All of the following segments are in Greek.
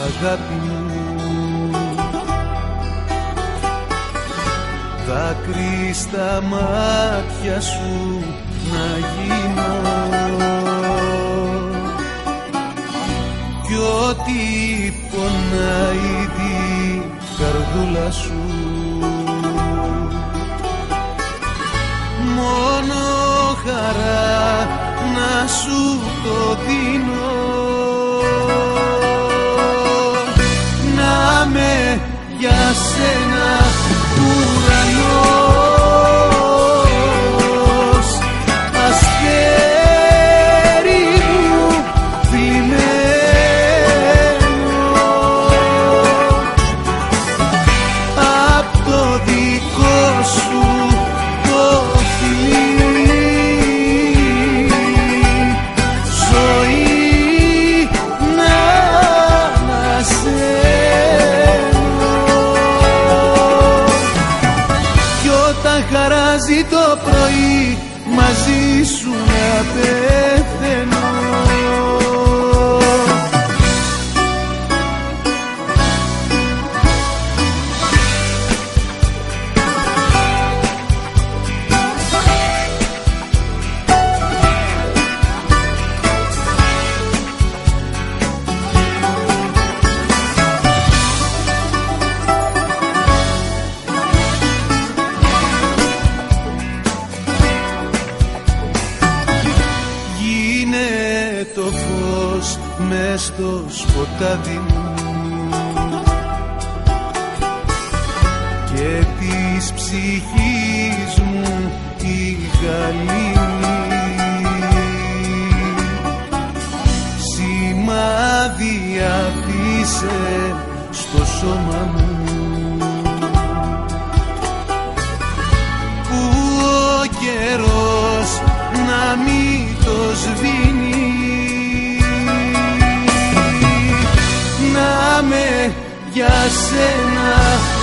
αγάπη μου. Δάκρυ στα μάτια σου να γίνω. Κι ό,τι πονάει την καρδούλα σου. Μόνο χαρά να σου σένα χαράζει το πρωί μαζί σου να πεθαίνω το φως μες στο σκοτάδι μου. Και της ψυχής μου η γαλήνη. Σημάδι αφήσε στο σώμα μου. Που ο καιρός να μην το σβήνει για σένα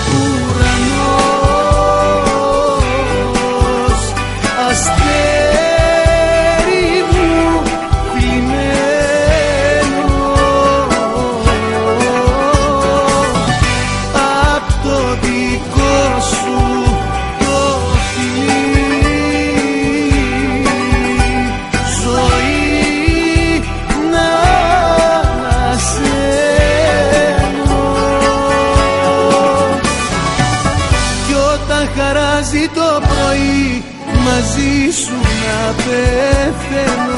χαράζει το πρωί μαζί σου να πεθαίνω